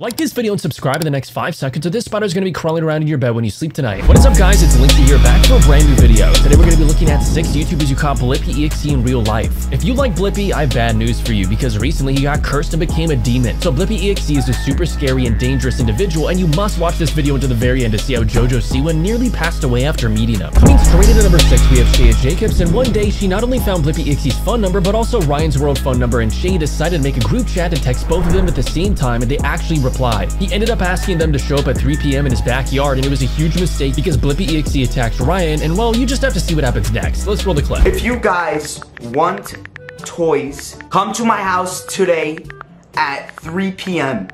Like this video and subscribe in the next 5 seconds or this spider is going to be crawling around in your bed when you sleep tonight. What is up guys, it's Lynxy here back to a brand new video. Today we're going to be looking at 6 YouTubers who caught Blippi EXE in real life. If you like Blippi, I have bad news for you because recently he got cursed and became a demon. So Blippi EXE is a super scary and dangerous individual and you must watch this video until the very end to see how Jojo Siwa nearly passed away after meeting him. Coming straight into number 6 we have Shaya Jacobs and one day she not only found Blippi EXE's phone number but also Ryan's world phone number and Shaya decided to make a group chat and text both of them at the same time and they actually replied. He ended ended up asking them to show up at 3 p.m. in his backyard, and it was a huge mistake because Blippi EXE attacked Ryan, and well, you just have to see what happens next. Let's roll the clip. If you guys want toys, come to my house today at 3 p.m.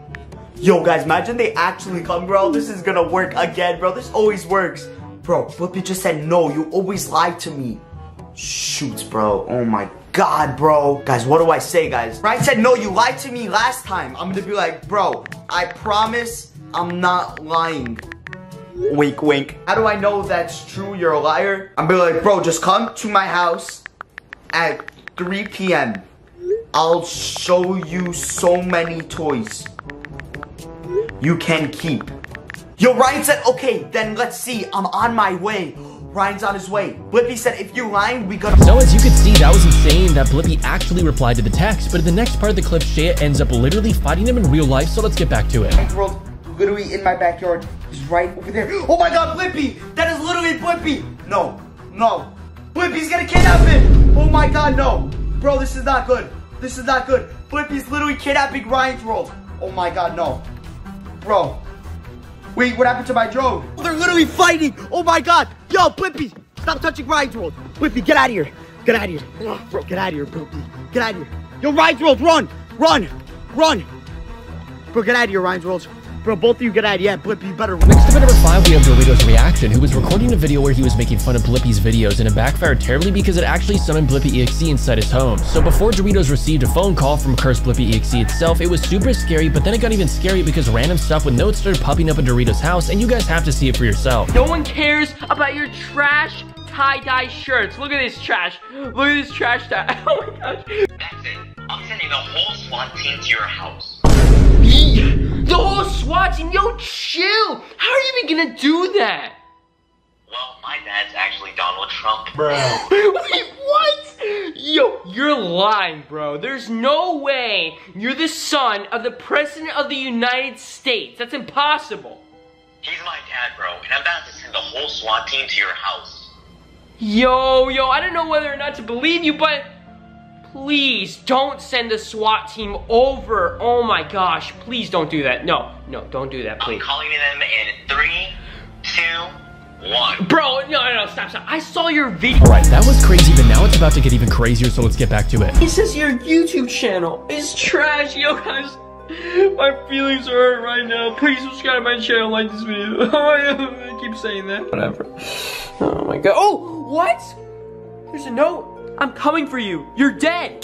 Yo, guys, imagine they actually come, bro. This is gonna work again, bro. This always works. Bro, Blippi just said no. You always lie to me. Shoots, bro. Oh my god, bro. Guys, what do I say, guys? Ryan said, no, you lied to me last time. I'm gonna be like, bro, I promise I'm not lying. Wink, wink. How do I know that's true? You're a liar? I'm gonna be like, bro, just come to my house at 3 p.m. I'll show you so many toys you can keep. Yo, Ryan said, okay, then let's see. I'm on my way. Ryan's on his way. Blippi said, if you're lying, we gotta- So as you can see, that was insane that Blippi actually replied to the text, but in the next part of the clip, Shaya ends up literally fighting him in real life, so let's get back to it. World, literally in my backyard. He's right over there. Oh my god, Blippi! That is literally Blippi! No, no. Blippi's gonna kidnap him! Oh my god, no. Bro, this is not good. This is not good. Blippi's literally kidnapping Ryan's world. Oh my god, no. Bro, Wait, what happened to my drone? Oh, they're literally fighting. Oh my god. Yo, Blippi, stop touching Ryan's world. Blippi, get out of here. Get out of here. Bro, get out of here, Blippi. Get out of here. Yo, Ryan's world, run. Run. Run. Bro, get out of here, Ryan's world. Bro, both of you get out of here. Yeah, Blippi, you better. Next up at number 5, we have Doritos Reaction, who was recording a video where he was making fun of Blippi's videos, and it backfired terribly because it actually summoned Blippi EXE inside his home. So before Doritos received a phone call from Cursed Blippi EXE itself, it was super scary, but then it got even scarier because random stuff with notes started popping up in Doritos' house, and you guys have to see it for yourself. No one cares about your trash tie-dye shirts. Look at this trash. Look at this trash tie. Oh my gosh. That's it. I'm sending the whole SWAT team to your house. The whole SWAT team, yo, chill. How are you even gonna do that? Well, my dad's actually Donald Trump. Wait, what? Yo, you're lying, bro. There's no way you're the son of the President of the United States. That's impossible. He's my dad, bro, and I'm about to send the whole SWAT team to your house. Yo, yo, I don't know whether or not to believe you, but please don't send the SWAT team over. Oh my gosh, please don't do that. No, no, don't do that, please. I'm please. calling them in three, two, one. Bro, no, no, no, stop, stop. I saw your video. Alright, that was crazy, but now it's about to get even crazier, so let's get back to it. It says your YouTube channel is trash, yo guys. My feelings are hurt right now. Please subscribe to my channel, like this video. I keep saying that. Whatever. Oh my god. Oh, what? There's a note. I'm coming for you. You're dead.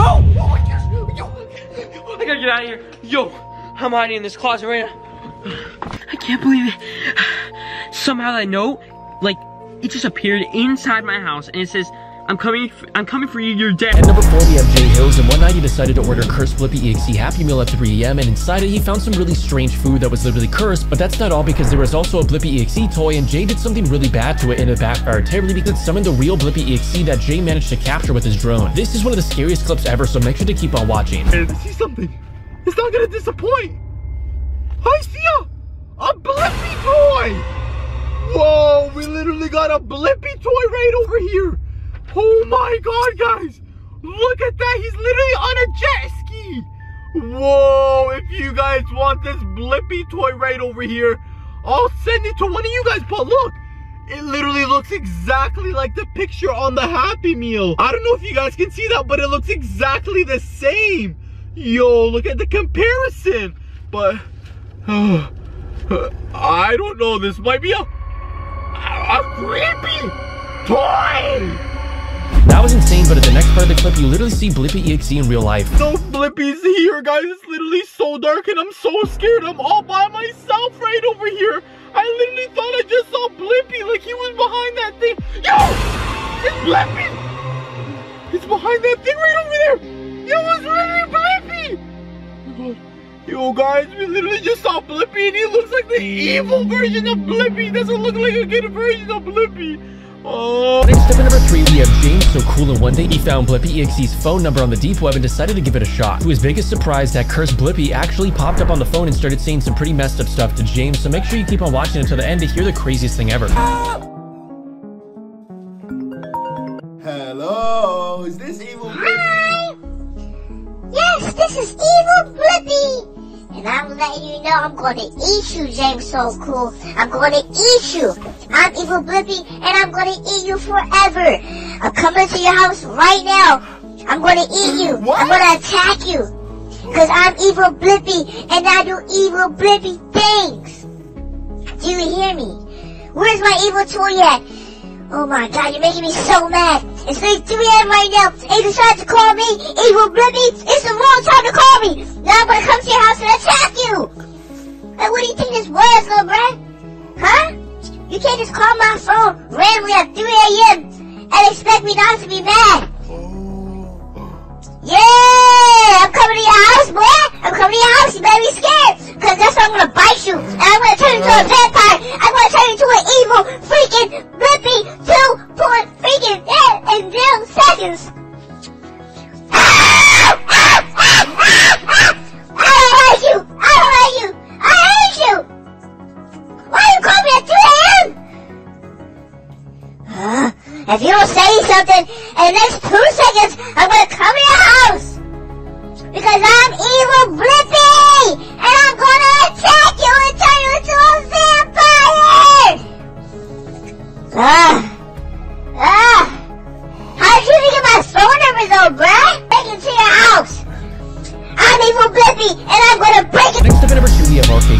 Oh, oh my gosh. Yo, I gotta get out of here. Yo, I'm hiding in this closet right now. I can't believe it. Somehow that note, like, it just appeared inside my house and it says, I'm coming, I'm coming for you, you're dead. At number 4, we have Jay Hills, and one night he decided to order a Cursed Blippi EXE Happy Meal at 3 a.m., and inside it he found some really strange food that was literally cursed, but that's not all because there was also a Blippi EXE toy, and Jay did something really bad to it, and it backfired terribly because it summoned the real Blippi EXE that Jay managed to capture with his drone. This is one of the scariest clips ever, so make sure to keep on watching. Hey, see something. It's not gonna disappoint. I see a, a Blippi toy. Whoa, we literally got a Blippi toy right over here. Oh my god, guys. Look at that. He's literally on a jet ski. Whoa, if you guys want this Blippi toy right over here, I'll send it to one of you guys. But look, it literally looks exactly like the picture on the Happy Meal. I don't know if you guys can see that, but it looks exactly the same. Yo, look at the comparison. But, uh, I don't know. This might be a, a creepy toy. That was insane, but at the next part of the clip, you literally see Blippi EXE in real life. No Blippi's here, guys. It's literally so dark and I'm so scared. I'm all by myself right over here. I literally thought I just saw Blippi like he was behind that thing. Yo! It's Blippi! It's behind that thing right over there! Yo, it's literally Blippi! Yo, guys, we literally just saw Blippi and he looks like the evil version of Blippi. Doesn't look like a good version of Blippi. Oh. Next up at number 3, we have James So Cool and one day he found Blippi EXE's phone number on the deep web and decided to give it a shot. To his biggest surprise, that cursed Blippi actually popped up on the phone and started saying some pretty messed up stuff to James, so make sure you keep on watching until the end to hear the craziest thing ever. Hello, is this evil Blippi? Hi! Yes, this is Evil Blippi! And I'm letting you know I'm gonna eat you, James So Cool. I'm gonna eat you. I'm Evil Blippi, and I'm gonna eat you forever. I'm coming to your house right now. I'm gonna eat you. What? I'm gonna attack you. Cause I'm Evil Blippi, and I do evil Blippi things. Do you hear me? Where's my evil toy at? Oh my god, you're making me so mad. It's like 3 a.m. right now, you tried to call me Evil Blippi. It's the wrong time to call me. Now I'm gonna come to your house and attack you. Hey, what do you think this was, little bruh? Huh? You can't just call my phone randomly at 3 a.m. and expect me not to be mad. Yeah, I'm coming to your house, boy. I'm coming to your house. You better be scared, cause that's when I'm gonna bite you, and I'm gonna turn into a vampire. I'm gonna turn into an evil freaking say something in the next two seconds, I'm gonna come to your house! Because I'm evil Blippi! And I'm gonna attack you and turn you into a vampire! Ah! Ah!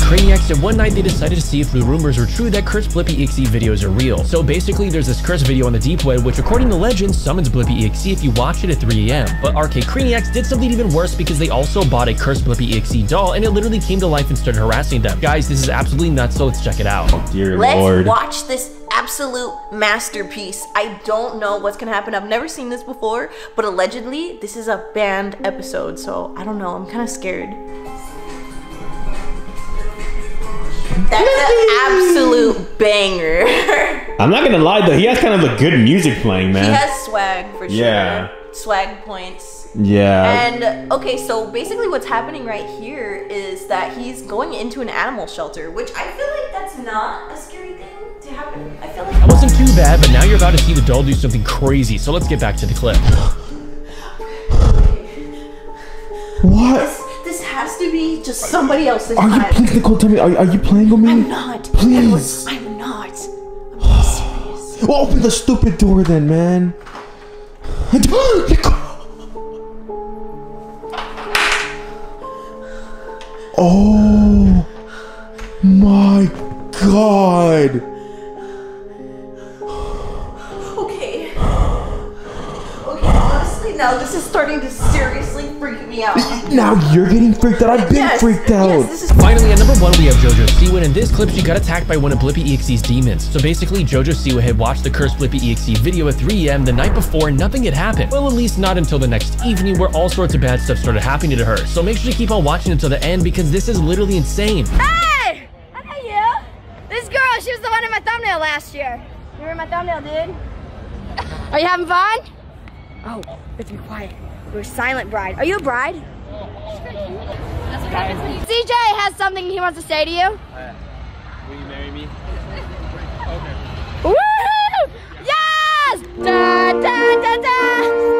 Craniacs, and one night they decided to see if the rumors were true that cursed Blippi EXE videos are real. So basically, there's this cursed video on the deep web, which according to legend, summons Blippi EXE if you watch it at 3 a.m. But RK Craniacs did something even worse because they also bought a cursed Blippi EXE doll, and it literally came to life and started harassing them. Guys, this is absolutely nuts, so let's check it out. Oh dear Let's Lord. watch this absolute masterpiece. I don't know what's gonna happen. I've never seen this before, but allegedly this is a banned episode, so I don't know. I'm kind of scared. Banger. I'm not gonna lie though, he has kind of a good music playing, man. he has swag for sure. Yeah. Swag points. yeah. And okay, so basically what's happening right here is that he's going into an animal shelter, which I feel like that's not a scary thing to happen. I feel like That wasn't too bad, but now you're about to see the doll do something crazy, so let's get back to the clip. what? this has to be just somebody else's Are you please Nicole tell me are, are you playing with me? I'm not. Please. I'm. I'm being serious. Well, open the stupid door then, man. Oh my god. Now this is starting to seriously freak me out. Now you're getting freaked out. I've been yes, freaked out. Yes, this is Finally, at number one, we have JoJo Siwa. In this clip, she got attacked by one of Blippi EXE's demons. So basically, JoJo Siwa had watched the cursed Blippi EXE video at 3 a.m. the night before, and nothing had happened. Well, at least not until the next evening, where all sorts of bad stuff started happening to her. So make sure to keep on watching until the end, because this is literally insane. Hey! I know you. This girl, she was the one in my thumbnail last year. You were in my thumbnail, dude. Are you having fun? Oh, we have to be quiet. We're silent bride. Are you a bride? CJ has something he wants to say to you. Uh, will you marry me? okay. Woohoo! Yes! Da, da, da, da!